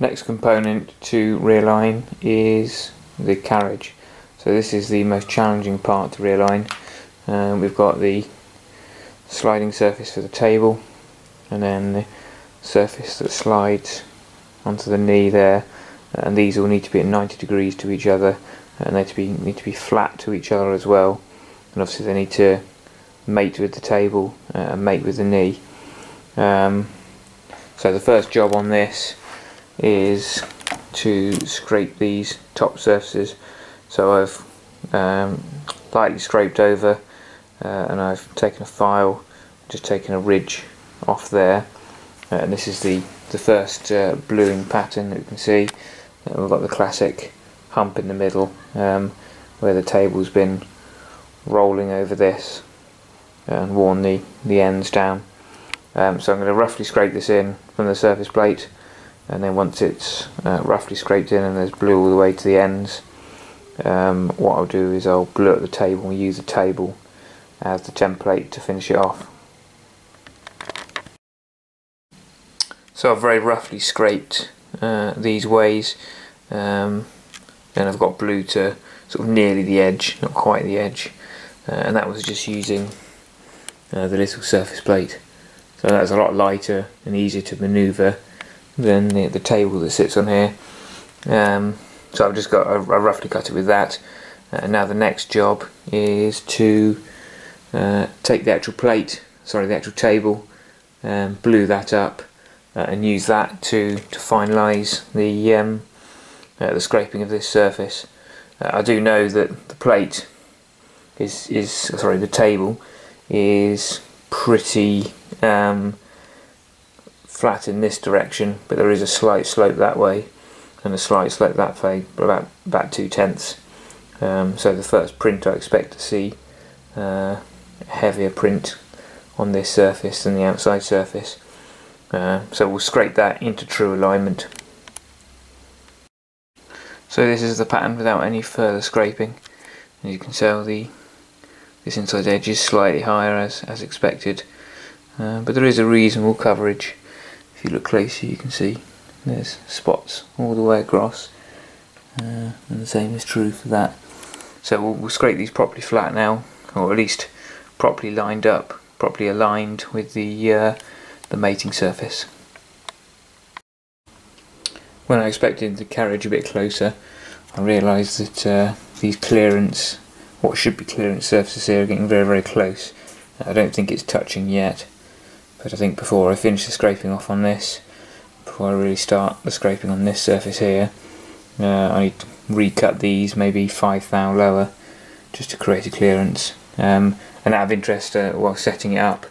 next component to realign is the carriage. So this is the most challenging part to realign. Um, we've got the sliding surface for the table and then the surface that slides onto the knee there and these all need to be at 90 degrees to each other and they to be need to be flat to each other as well and obviously they need to mate with the table uh, and mate with the knee um, so the first job on this is to scrape these top surfaces. So I've um, lightly scraped over uh, and I've taken a file just taken a ridge off there. Uh, and this is the the first uh, bluing pattern that you can see. Uh, we've got the classic hump in the middle um, where the table's been rolling over this and worn the, the ends down. Um, so I'm going to roughly scrape this in from the surface plate and then once it's uh, roughly scraped in and there's blue all the way to the ends um, what I'll do is I'll blue up the table and use the table as the template to finish it off. So I've very roughly scraped uh, these ways. Um, and I've got blue to sort of nearly the edge, not quite the edge. Uh, and that was just using uh, the little surface plate. So that's a lot lighter and easier to manoeuvre than the, the table that sits on here. Um, so I've just got I roughly cut it with that. Uh, now the next job is to uh, take the actual plate sorry the actual table um, blue that up uh, and use that to to finalize the um, uh, the scraping of this surface. Uh, I do know that the plate is is sorry the table is pretty um, flat in this direction but there is a slight slope that way and a slight slope that way about about two tenths. Um, so the first print I expect to see uh, heavier print on this surface than the outside surface. Uh, so we'll scrape that into true alignment. So this is the pattern without any further scraping. As you can tell the this inside edge is slightly higher as, as expected. Uh, but there is a reasonable coverage if you look closer you can see there's spots all the way across uh, and the same is true for that. So we'll, we'll scrape these properly flat now or at least properly lined up properly aligned with the uh, the mating surface. When I expected the carriage a bit closer I realised that uh, these clearance what should be clearance surfaces here are getting very very close. I don't think it's touching yet but I think before I finish the scraping off on this before I really start the scraping on this surface here uh, I need to recut these maybe 5 thou lower just to create a clearance. Um, and out of interest uh, while setting it up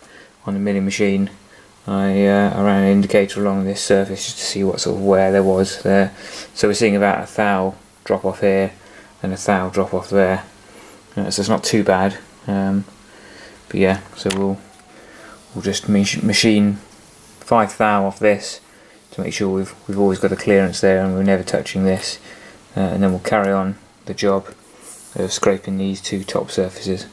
on the milling machine I, uh, I ran an indicator along this surface just to see what sort of wear there was there. So we're seeing about a thou drop off here and a thou drop off there. Uh, so it's not too bad. Um, but yeah so we'll we'll just machine 5 thou off this to make sure we've, we've always got a clearance there and we're never touching this uh, and then we'll carry on the job of scraping these two top surfaces.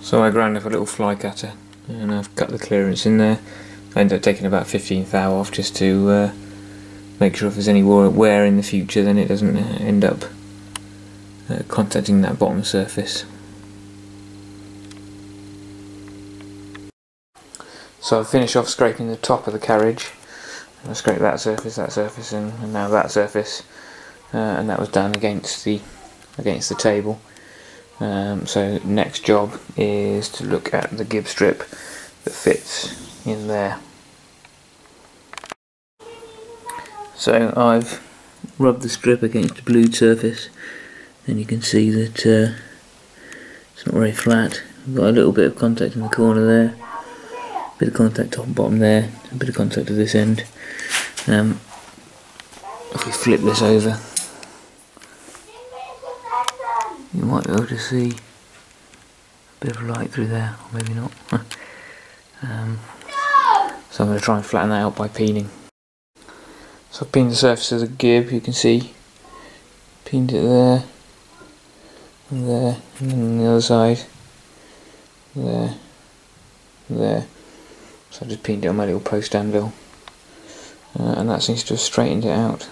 So I ground up a little fly cutter and I've cut the clearance in there. I ended up taking about 15 thou off just to uh, make sure if there's any wear in the future then it doesn't uh, end up uh, contacting that bottom surface. So I've finished off scraping the top of the carriage. I scraped that surface, that surface, and, and now that surface, uh, and that was done against the against the table. Um, so next job is to look at the gib strip that fits in there. So I've rubbed the strip against the blued surface and you can see that uh, it's not very flat. I've got a little bit of contact in the corner there bit of contact top and bottom there, a bit of contact at this end. Um, if we flip this over, you might be able to see a bit of light through there, or maybe not. um, so I'm going to try and flatten that out by peening. So I've peened the surface of the gib, you can see, peened it there, and there, and then the other side, there, there. So I just pinned it on my little post anvil uh, and that seems to have straightened it out.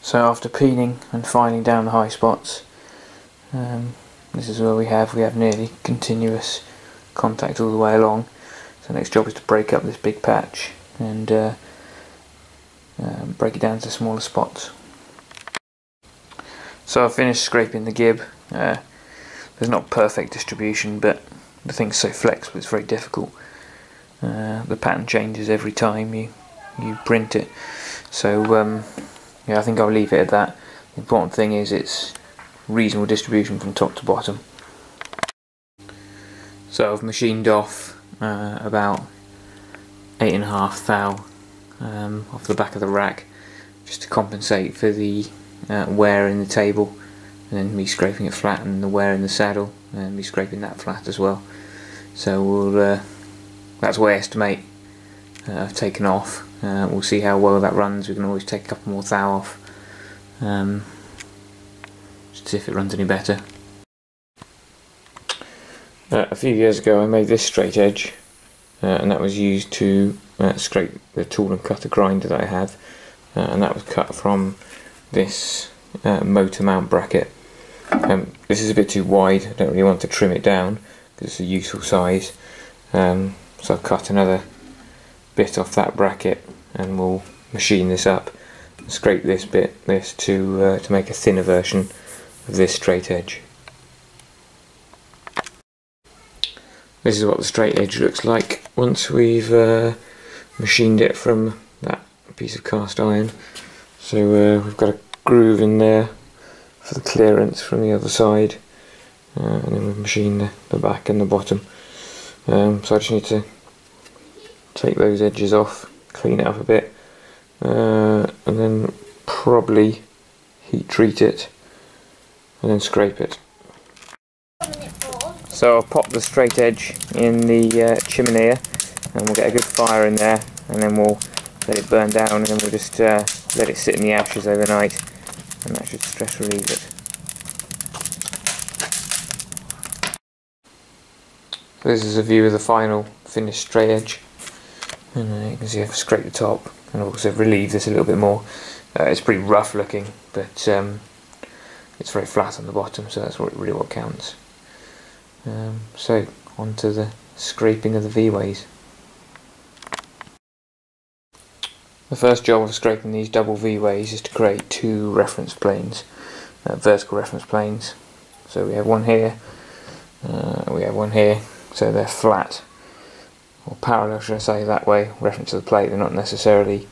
So after peening and filing down the high spots, um, this is where we have we have nearly continuous contact all the way along. So next job is to break up this big patch and uh, uh, break it down to smaller spots. So I've finished scraping the gib. Uh, there's not perfect distribution, but the thing's so flexible it's very difficult. Uh, the pattern changes every time you you print it. So um, yeah, I think I'll leave it at that. The important thing is it's reasonable distribution from top to bottom. So I've machined off uh, about eight and a half thou um, off the back of the rack just to compensate for the uh, wear in the table and then me scraping it flat and the wear in the saddle and me scraping that flat as well. So we'll uh, that's what I estimate uh, I've taken off. Uh, we'll see how well that runs. We can always take a couple more thou off. Um, just see if it runs any better. Uh, a few years ago I made this straight edge uh, and that was used to uh, scrape the tool and cutter grinder that I had. And that was cut from this motor mount bracket um, this is a bit too wide, I don't really want to trim it down because it's a useful size. Um, so I've cut another bit off that bracket and we'll machine this up scrape this bit this to uh, to make a thinner version of this straight edge. This is what the straight edge looks like once we've uh, machined it from that piece of cast iron. So uh, we've got a groove in there for the clearance from the other side uh, and then we machine the, the back and the bottom. Um, so I just need to take those edges off clean it up a bit uh, and then probably heat treat it and then scrape it. So I'll pop the straight edge in the uh, chimney here and we'll get a good fire in there and then we'll let it burn down and then we'll just uh, let it sit in the ashes overnight should stress relieve it. So this is a view of the final finished straight edge and uh, you can see I've scraped the top and also relieved this a little bit more. Uh, it's pretty rough looking but um, it's very flat on the bottom so that's really what counts. Um, so on to the scraping of the V-ways. The first job of scraping these double V-ways is to create two reference planes, uh, vertical reference planes. So we have one here, uh, we have one here, so they're flat, or parallel should I say that way, reference to the plate, they're not necessarily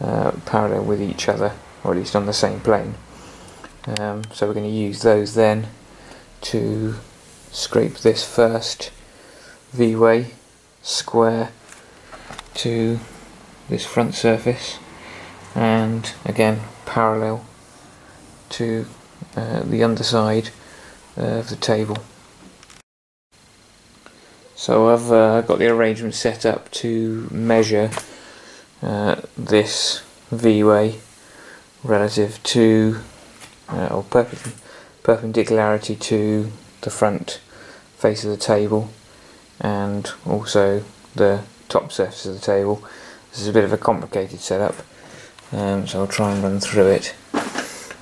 uh, parallel with each other, or at least on the same plane. Um, so we're going to use those then to scrape this first V-way square to this front surface and again parallel to uh, the underside of the table. So I've uh, got the arrangement set up to measure uh, this V-way relative to uh, or perpendicularity to the front face of the table and also the top surface of the table this is a bit of a complicated setup, um, so I'll try and run through it.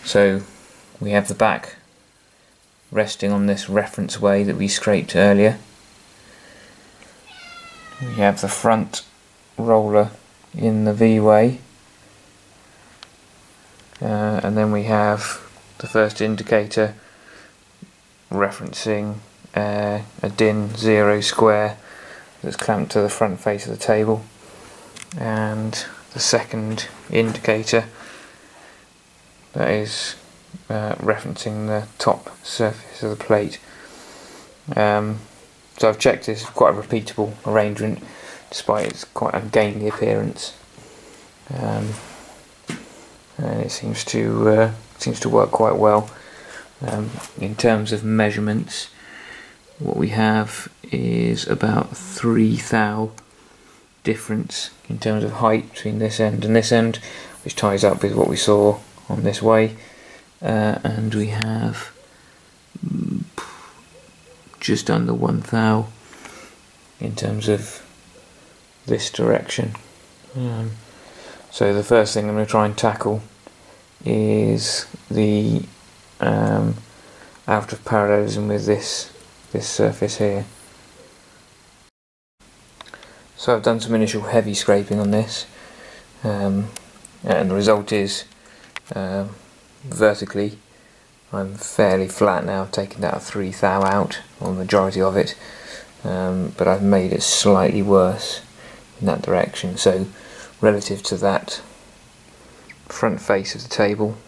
So we have the back resting on this reference way that we scraped earlier. We have the front roller in the V-way. Uh, and then we have the first indicator referencing uh, a DIN zero square that's clamped to the front face of the table and the second indicator that is uh, referencing the top surface of the plate. Um, so I've checked this, quite a repeatable arrangement despite its quite ungainly appearance. Um, and it seems to uh, seems to work quite well. Um, in terms of measurements, what we have is about three thou difference in terms of height between this end and this end which ties up with what we saw on this way uh, and we have just under one thou in terms of this direction. Um, so the first thing I'm going to try and tackle is the um, out of parallelism with this this surface here. So I've done some initial heavy scraping on this um, and the result is um, vertically I'm fairly flat now, taking that 3 thou out on the majority of it um, but I've made it slightly worse in that direction. So relative to that front face of the table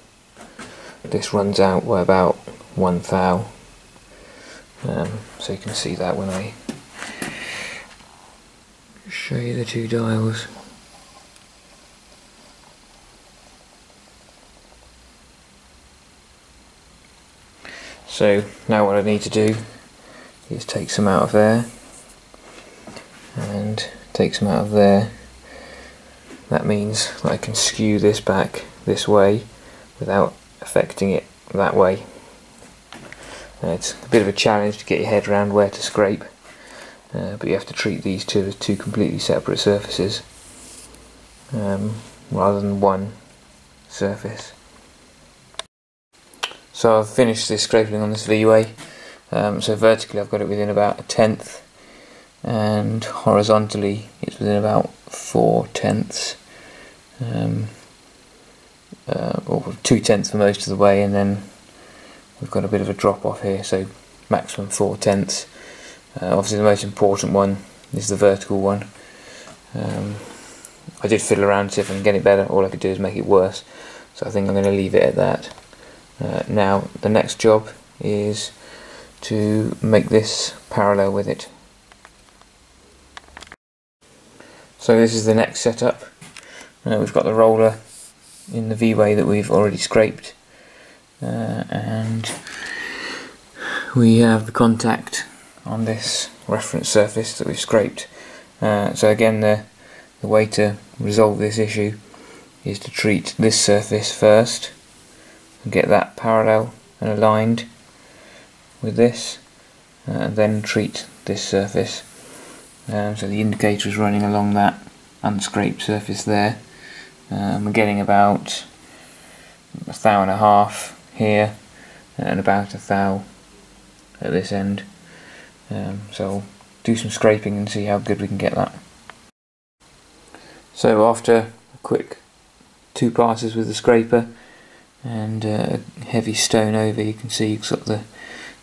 this runs out by about 1 thou um, so you can see that when I show you the two dials So now what I need to do is take some out of there and take some out of there. That means that I can skew this back this way without affecting it that way. It's a bit of a challenge to get your head around where to scrape uh, but you have to treat these two as two completely separate surfaces um, rather than one surface. So I've finished this scraping on this V-way. Um, so vertically I've got it within about a tenth and horizontally it's within about four tenths um, uh, or two tenths for most of the way and then we've got a bit of a drop off here so maximum four tenths uh, obviously the most important one is the vertical one. Um, I did fiddle around to see if I can get it better. All I could do is make it worse. So I think I'm going to leave it at that. Uh, now the next job is to make this parallel with it. So this is the next setup. Uh, we've got the roller in the V-way that we've already scraped. Uh, and we have the contact on this reference surface that we've scraped. Uh, so again the, the way to resolve this issue is to treat this surface first and get that parallel and aligned with this uh, and then treat this surface. Um, so the indicator is running along that unscraped surface there. Um, we're getting about a thou and a half here and about a thou at this end um, so do some scraping and see how good we can get that. So after a quick two passes with the scraper and uh, a heavy stone over you can see you've got the,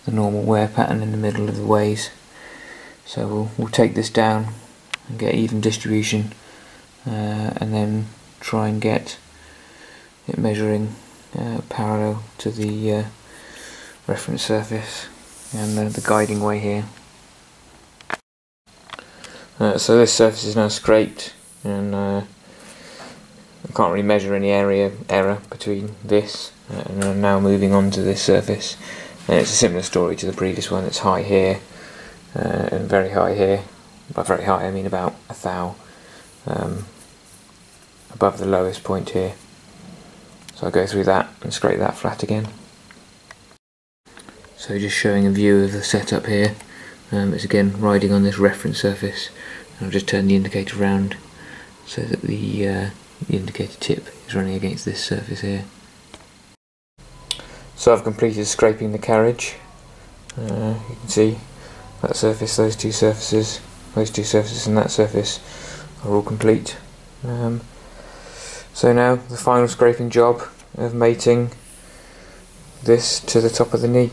the normal wear pattern in the middle of the ways. So we'll, we'll take this down and get even distribution uh, and then try and get it measuring uh, parallel to the uh, reference surface and the, the, guiding way here. Uh, so this surface is now scraped and uh, I can't really measure any area error between this uh, and I'm now moving on to this surface. And it's a similar story to the previous one. It's high here uh, and very high here. By very high I mean about a thou um, above the lowest point here. So I go through that and scrape that flat again so just showing a view of the setup here um, it's again riding on this reference surface and I've just turned the indicator around so that the uh, the indicator tip is running against this surface here. So I've completed scraping the carriage. Uh, you can see that surface, those two surfaces, those two surfaces and that surface are all complete. Um, so now the final scraping job of mating this to the top of the knee.